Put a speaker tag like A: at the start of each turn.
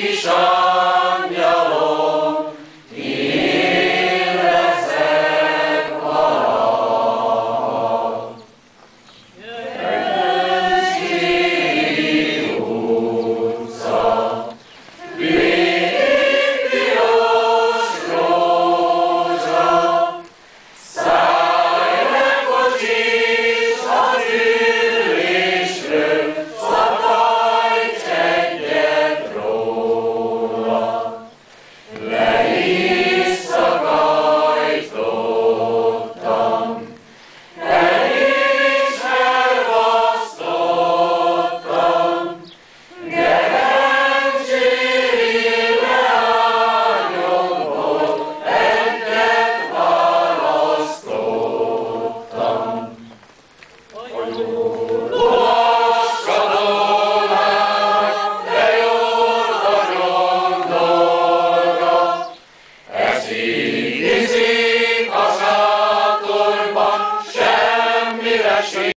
A: que.